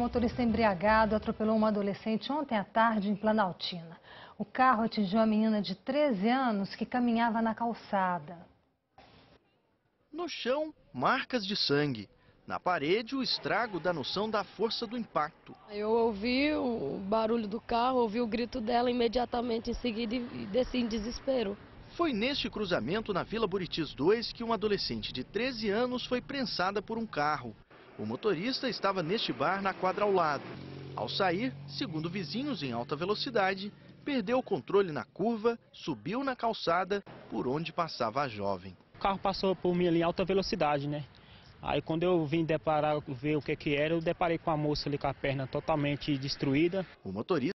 O motorista embriagado atropelou uma adolescente ontem à tarde em Planaltina. O carro atingiu a menina de 13 anos que caminhava na calçada. No chão, marcas de sangue. Na parede, o estrago da noção da força do impacto. Eu ouvi o barulho do carro, ouvi o grito dela imediatamente em seguida e desci em desespero. Foi neste cruzamento na Vila Buritis 2 que uma adolescente de 13 anos foi prensada por um carro. O motorista estava neste bar na quadra ao lado. Ao sair, segundo vizinhos em alta velocidade, perdeu o controle na curva, subiu na calçada por onde passava a jovem. O carro passou por mim ali em alta velocidade, né? Aí quando eu vim deparar, ver o que que era, eu deparei com a moça ali com a perna totalmente destruída. O motorista